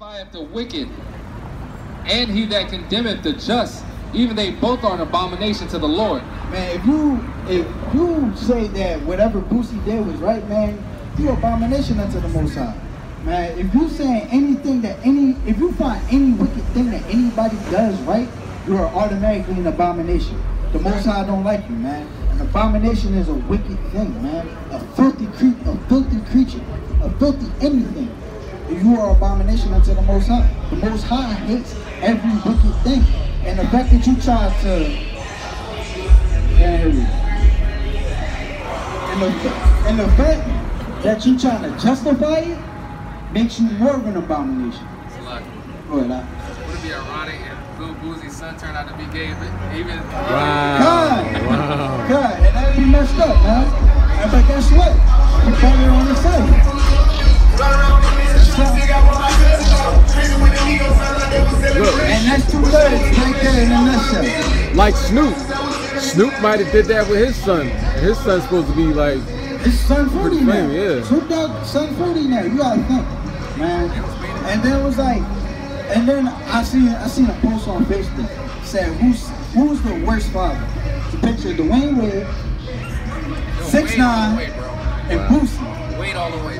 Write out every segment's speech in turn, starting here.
justifieth the wicked, and he that condemneth the just, even they both are an abomination to the Lord. Man, if you if you say that whatever Boosie did was right, man, you abomination unto the Most High. Man, if you saying anything that any, if you find any wicked thing that anybody does right, you are automatically an abomination. The Most High don't like you, man. An abomination is a wicked thing, man. A filthy creature, a filthy creature, a filthy anything. You are abomination unto the Most High. The Most High hates every wicked thing, and the fact that you try to, and and the, and the fact that you trying to justify it makes you more of an abomination. It's like, Go ahead, I- would it be ironic if Lil Boosie's son turned out to be gay, but even Wow. God, Wow. God, and that be messed up, man. And but guess what? You better on the side. And that's two lyrics right there in a nutshell. Like Snoop. Snoop might have did that with his son. And his son's supposed to be like, his Sun 40 Pretty now. famous, yeah. Snoop Dogg, Sun 40 now. You gotta think, man. And then it was like, and then I seen I seen a post on Facebook said who's who's the worst father? The picture of Dwyane Wade, six nine, and Boosie. Wait all the way.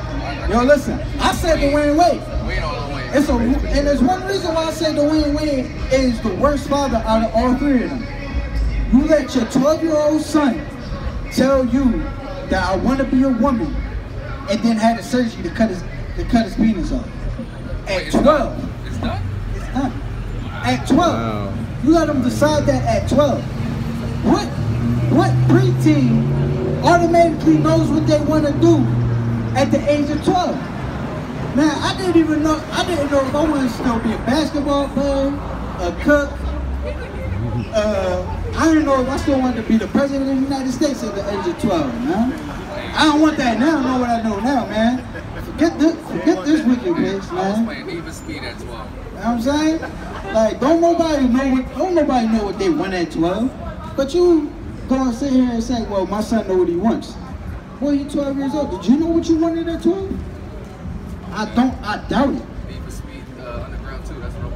Yo, listen, I said Dwyane Wade. Wait all the way. It's a and there's one reason why I say Dwyane Wade is the worst father out of all three of them. You let your 12 year old son tell you that I want to be a woman, and then had a surgery to cut his to cut his penis off. At it's 12, It's done? it's done. At 12, Wow. you let them decide that at 12. What what preteen automatically knows what they want to do at the age of 12? Man, I didn't even know. I didn't know if I wanted to still be a basketball player, a cook. Uh, I didn't know if I still wanted to be the president of the United States at the age of 12, man. I don't want that now. I know what I know now, man. Forget this, forget this wicked bitch, man. playing Need for Speed at 12. You know what I'm saying? Like, don't nobody know what don't nobody know what they want at 12. But you go and sit here and say, well, my son know what he wants. Well, you 12 years old. Did you know what you wanted at 12? I don't. I doubt it. Need for Speed uh, Underground 2, that's what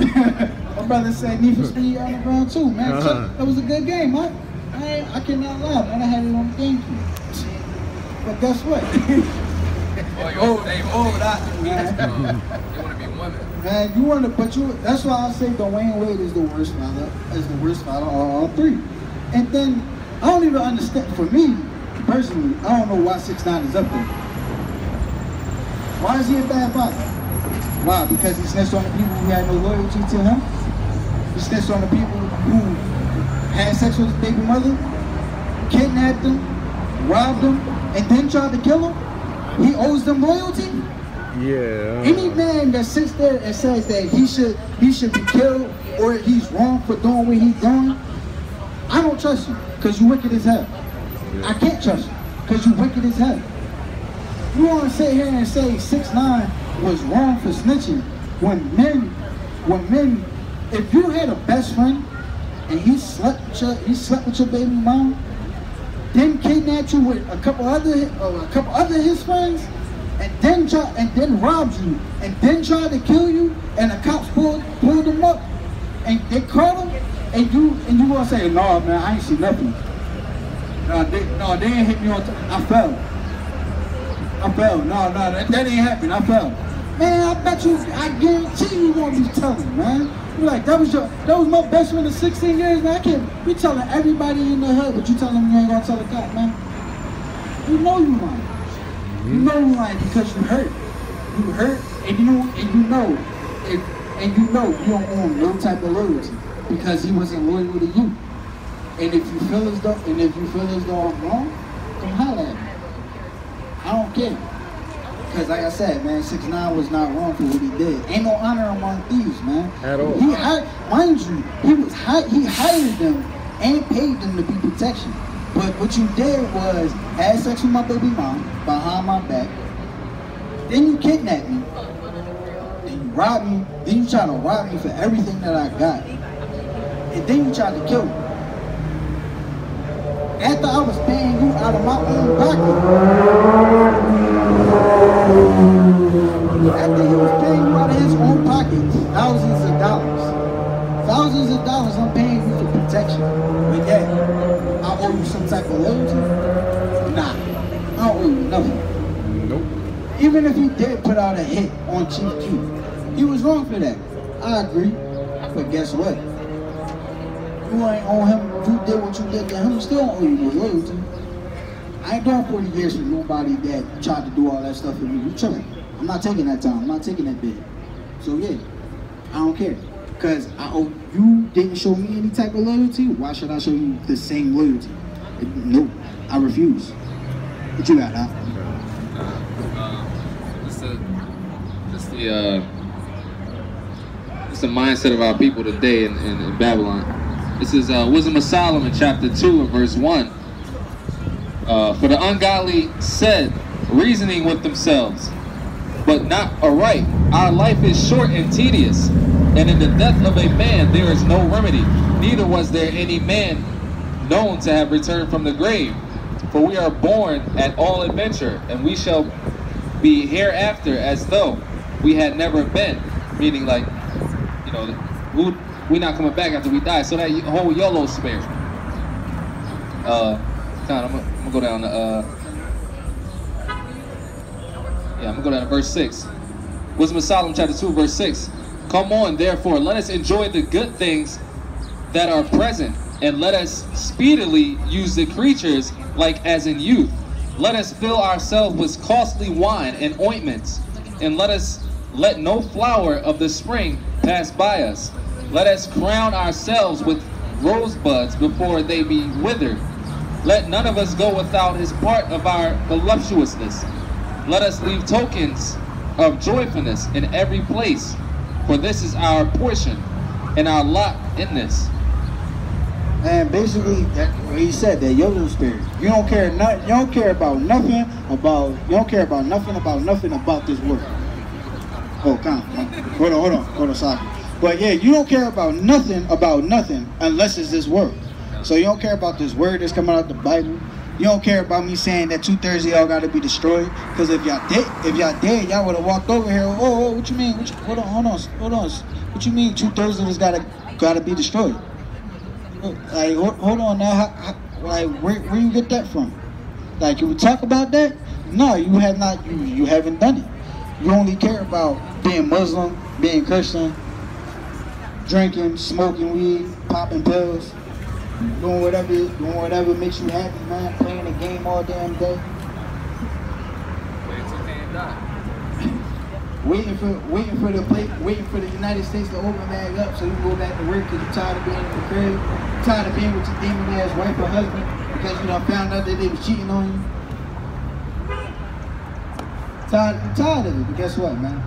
my brother said Need for Speed Underground too, man. So, Uh-huh. that was a good game, huh? I, ain't- I cannot lie, man. I had it on the GameCube. But guess what? Oh, you oh, also- they- oh, that, man. They want to be women. Man, you want to, but you. That's why I say Dwyane Wade is the worst father. Is the worst father of all three. And then I don't even understand. For me, personally, I don't know why Six Nine is up there. Why is he a bad father? Why? Because he snitched on the people who had no loyalty to him. He snitched on the people who had sex with his baby mother, kidnapped them, robbed them, and then tried to kill him. He owes them loyalty. Yeah. Any man that sits there and says that he should he should be killed or he's wrong for doing what he's doing, I don't trust you because you're wicked as hell. I can't trust you because you wicked as hell. You want to sit here and say six nine was wrong for snitching when men, when men, if you had a best friend and he slept with your, he slept with your baby mom, then kidnapped you with a couple other a couple other his friends, and then try and then robbed you, and then tried to kill you, and the cops pulled pulled them up, and they caught him, and you and you gonna say, no man, I ain't see nothing. No, they, no, they ain't hit me on. T- I fell. I fell. No, no, that, that ain't happen. I fell. Man, I bet you, I guarantee you won't be telling, man. You like that was your, that was my best friend of 16 years, man. I can't be telling everybody in the hood, but you telling them you ain't gonna tell the cop, man. You know you lying. You mm-hmm. know you lying because you hurt. You hurt, and you and you know, if, and you know you don't own no type of loyalty because he wasn't loyal to you. And if you feel as though, and if you feel as though I'm wrong, come holler at me. I don't care. Because like I said, man, 6 9 was not wrong for what he did. Ain't no honor among thieves, man. At all. He hired, mind you, he was hi- he hired them and paid them to be protection. But what you did was had sex with my baby mom behind my back. Then you kidnapped me. Then you robbed me. Then you tried to rob me for everything that I got. And then you tried to kill me. After I was paying you out of my own pocket. After he was paying you out of his own pocket thousands of dollars. Thousands of dollars I'm paying you for protection. But yeah, I owe you some type of loyalty? Nah, I don't owe you nothing. Nope. Even if he did put out a hit on Chief Keef, he was wrong for that. I agree. But guess what? You ain't owe him, you did what you did to him, still don't owe you no loyalty. I ain't doing 40 years for nobody that tried to do all that stuff for me. You chilling. I'm not taking that time. I'm not taking that bid. So yeah, I don't care. Cause I owe you didn't show me any type of loyalty. Why should I show you the same loyalty? No, I refuse. What you got, huh? Uh, just the, just the, uh, just the mindset of our people today in, in, in Babylon. This is uh, Wisdom of Solomon, chapter 2, and verse 1. Uh, For the ungodly said, reasoning with themselves, but not aright. Our life is short and tedious, and in the death of a man there is no remedy. Neither was there any man known to have returned from the grave. For we are born at all adventure, and we shall be hereafter as though we had never been. Meaning, like, you know, we we not coming back after we die. So that whole YOLO spirit. Uh, of, I'm, gonna- I'm gonna go down to uh. Yeah, I'm gonna go down to verse 6. Wisdom of Solomon, chapter 2, verse 6. Come on, therefore, let us enjoy the good things that are present, and let us speedily use the creatures like as in youth. Let us fill ourselves with costly wine and ointments, and let us let no flower of the spring pass by us. Let us crown ourselves with rosebuds before they be withered. Let none of us go without his part of our voluptuousness. Let us leave tokens of joyfulness in every place, for this is our portion and our lot in this. And basically, that he said, that YOLO spirit. You don't care not, you don't care about nothing about you don't care about nothing about nothing about this world. Oh, come on. Hold on, hold on, hold on, sorry. But yeah, you don't care about nothing about nothing unless it's this word. So you don't care about this word that's coming out the Bible. You don't care about me saying that two thirds of y'all got to be destroyed. Because if y'all did, if y'all did, y'all would have walked over here. Oh, oh, what you mean? What you, hold on, hold on, hold on. What you mean? Two thirds of us got to got to be destroyed. Like, hold, hold on now. How, how, like, where, where you get that from? Like, you would talk about that? No, you have not. You you haven't done it. You only care about being Muslim, being Christian, drinking, smoking weed, popping pills, doing whatever, doing whatever makes you happy, man. Playing the game all damn day. Waiting for, waiting for the plate, waiting for the United States to open back up so you can go back to work because you're tired of being in the crib, tired of being with your demon ass wife or husband because you done found out that they was cheating on you. Tired, tired of it, but guess what, man?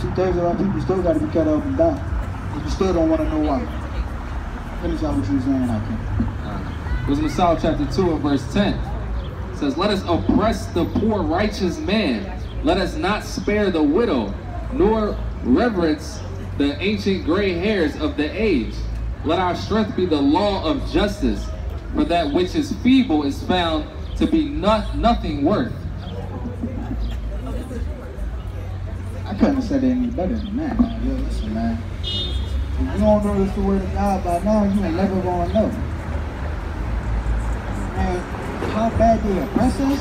Two thirds of our people still got to be cut off and down. But you still don't want to know why. Finish out what you was saying, I can. Wisdom of Solomon chapter 2 and verse 10 It says, Let us oppress the poor righteous man. Let us not spare the widow, nor reverence the ancient gray hairs of the age. Let our strength be the law of justice, for that which is feeble is found to be not, nothing worth. I couldn't have said it any better than that. Man. Yo, listen, man. If you don't know this the word of God by now, you ain't never gonna know. Man, how bad they oppress us,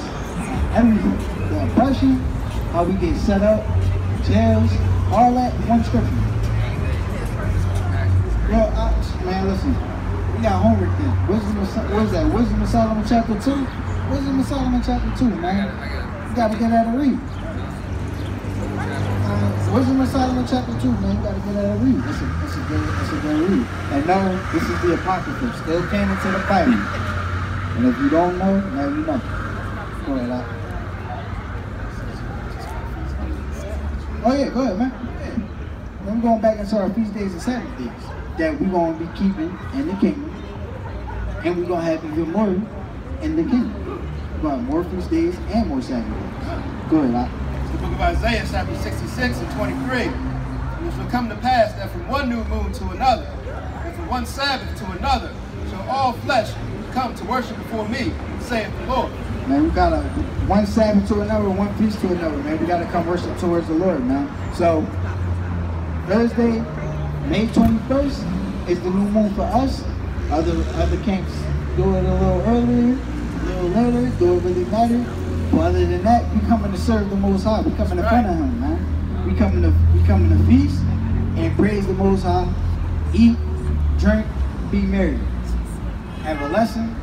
everything. The oppression, how we get set up, jails, all that one scripture. Yo, I, man, listen. We got homework then. Wisdom of, what is that? Wisdom of Solomon chapter 2? Wisdom of Solomon chapter 2, man. You gotta get out and read. Wisdom of Solomon chapter 2, man. You gotta get out and read. It's a, it's a good, it's a good read. And no, this is the Apocrypha. Still came into the Bible. And if you don't know, now you know. Go ahead, Al. Oh yeah, go ahead, man. Yeah. I'm going back into our feast days and Sabbath days that we're going to be keeping in the kingdom. And we're going to have even more in the kingdom. We're going to have more feast days and more Sabbath days. Go ahead, Al. Of Isaiah, chapter 66 and 23. And it shall come to pass that from one new moon to another, and from one Sabbath to another, shall all flesh come to worship before me, saith the Lord. Man, we got to one Sabbath to another, one feast to another, man. We got to come worship towards the Lord, man. So, Thursday, May 21st is the new moon for us. Other other camps do it a little earlier, a little later, do it really later. But other than that, we coming to serve the Most High. We coming to Right. front of Him, man. We coming to we coming to feast and praise the Most High, eat, drink, be merry. Have a lesson,